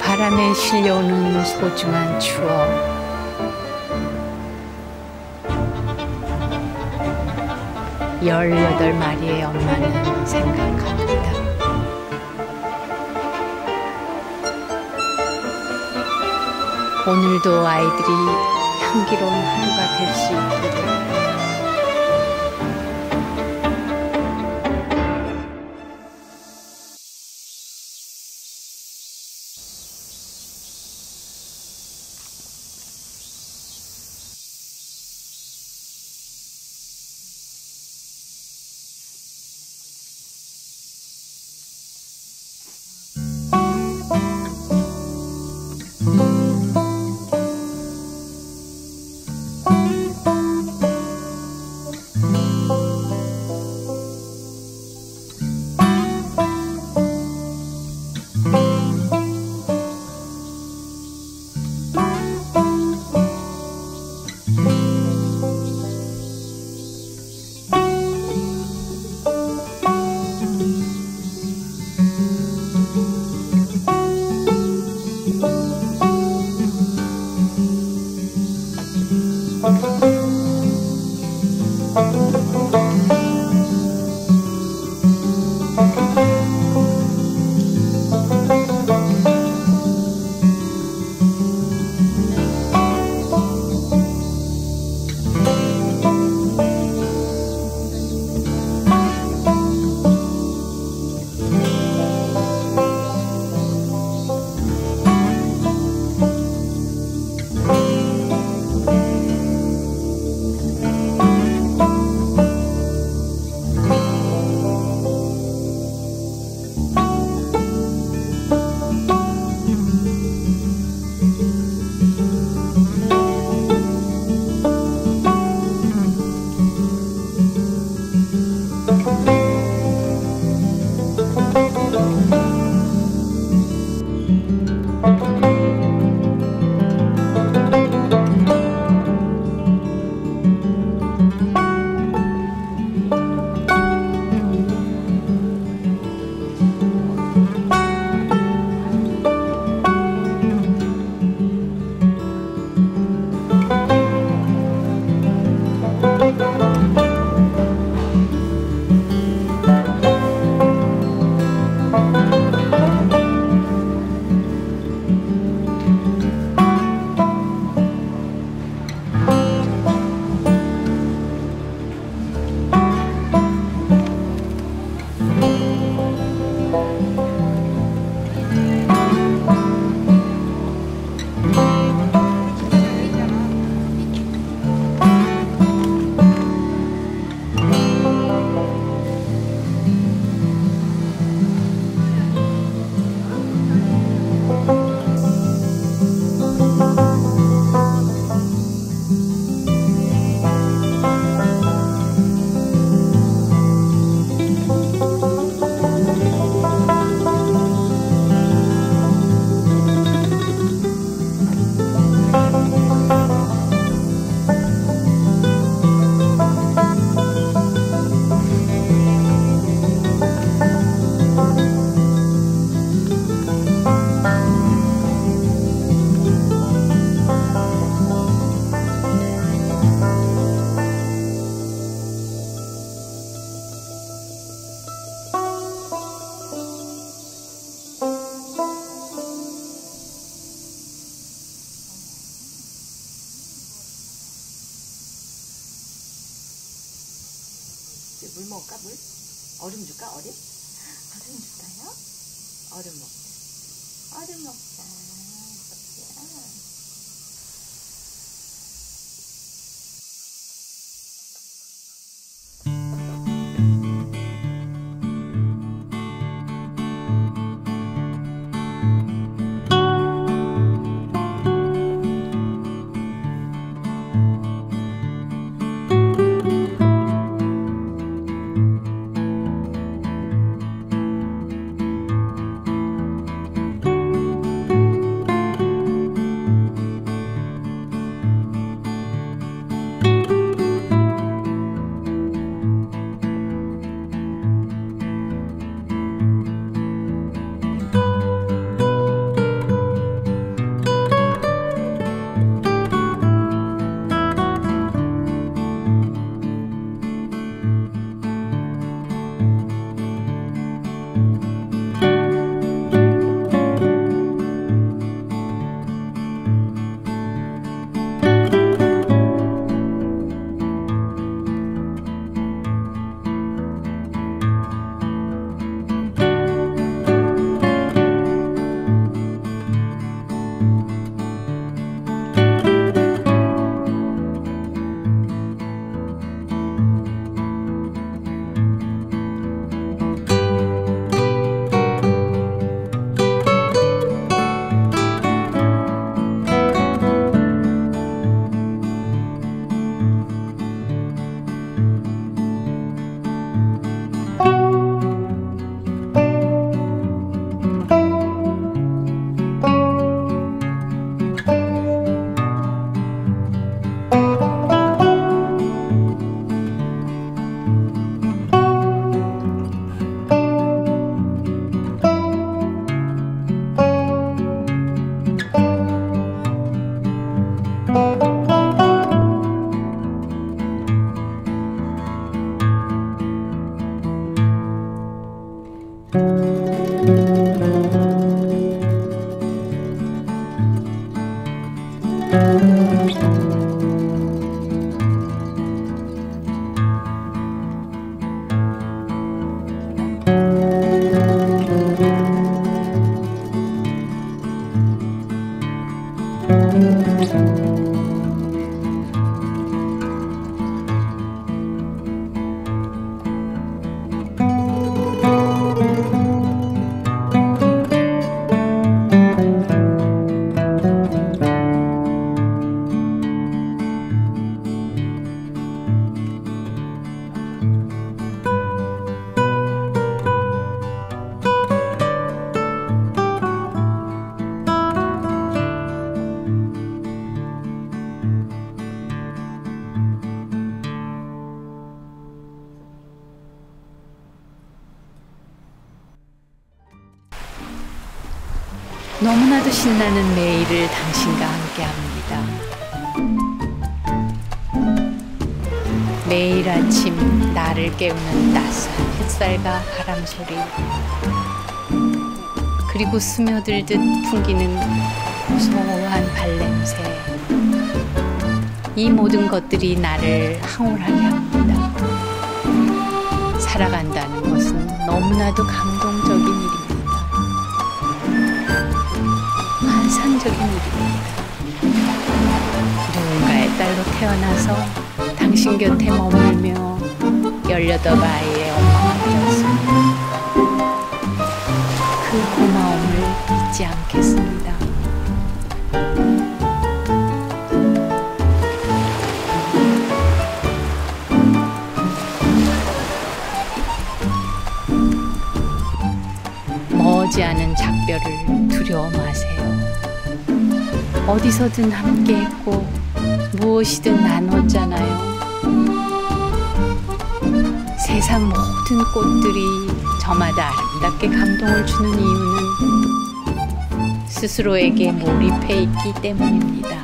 바람에 실려오는 소중한 추억 열여덟 마리의 엄마는 생각합니다. 오늘도 아이들이 향기로운 하루가 될 수 있 기를 물 먹을까 물? 얼음 줄까 얼음? 얼음 줄까요? 얼음 먹자 얼음 먹자 너무나도 신나는 매일을 당신과 함께 합니다. 매일 아침 나를 깨우는 따스한 햇살과 바람 소리, 그리고 스며들듯 풍기는 고소한 발냄새. 이 모든 것들이 나를 황홀하게 합니다. 살아간다는 것은 너무나도 감동적인 일입니다. 환상적인 일입니다. 누군가의 딸로 태어나서 당신 곁에 머물며 18아이의 엄마가 되었습니다. 그 고마움을 잊지 않겠습니다. 머지 않은 작별을 두려워 마세요. 어디서든 함께 했고 무엇이든 나눴잖아요. 세상 모든 꽃들이 저마다 아름답게 감동을 주는 이유는 스스로에게 몰입해 있기 때문입니다.